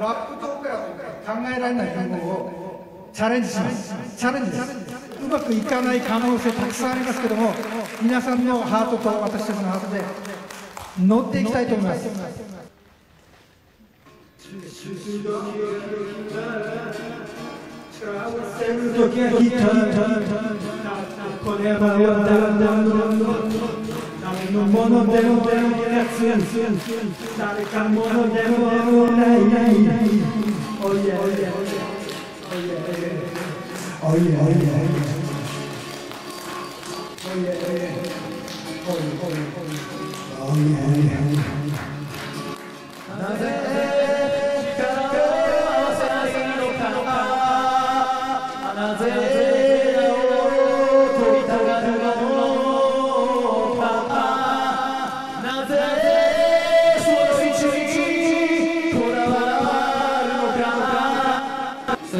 ラップとオペラと考えられない文豪をチャレンジします。チャレンジです。うまくいかない可能性たくさんありますけども皆さんのハートと私たちのハートで乗っていきたいと思います。誰のものでもない誰かものでもないおいえおいえおいえおいえおいえおいえおいえ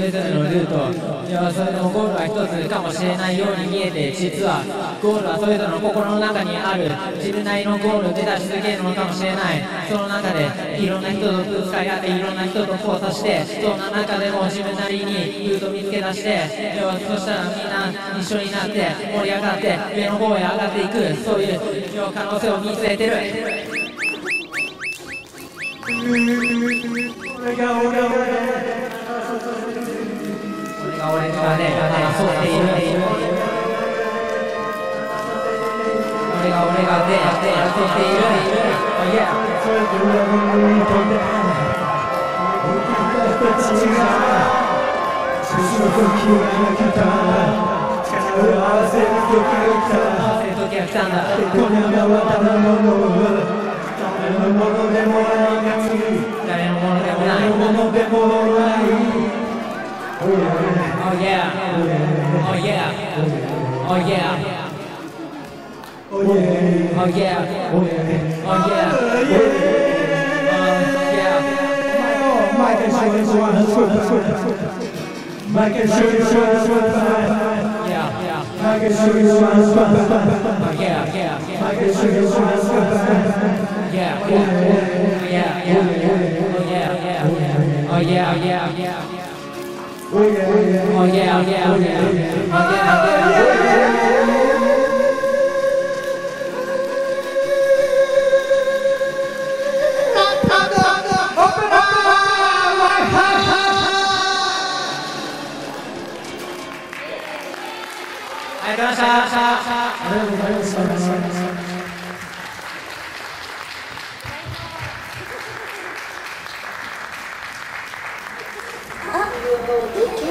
れぞれのルートいやそれでもゴールは一つかもしれないように見えて実はゴールはそれぞれの心の中にある。自分なりのゴールを出し続けるのかもしれないその中でいろんな人とぶつかり合っていろんな人と交差してそんな中でも自分なりにルートを見つけ出してはそしたらみんな一緒になって盛り上がって上の方へ上がっていくそういう可能性を見据えてる俺が。俺が俺が俺が俺がが誰ものでない yeah. 僕たちが進む時が来た力を合わせる時が来たそういう時が来たんだこれはただのもの誰のものでもない誰のものでもない誰のものでもない Oh yeah Oh yeah Oh yeah Oh yeah Oh yeah Oh yeah Oh yeah Oh yeah Michael Jordan, Michael Jordan, Yeah yeah Michael Jordan, Oh yeah yeah Michael Jordan, Yeah yeah Yeah yeah Oh yeah yeah Oh yeah yeah yeah Oh yeah, Oh yeah yeah yeah Oh yeah yeah ありがとうござ Oh yeah, oh yeah, oh yeah, oh yeah, oh yeah, oh yeah, oh yeah. Gracias. voltou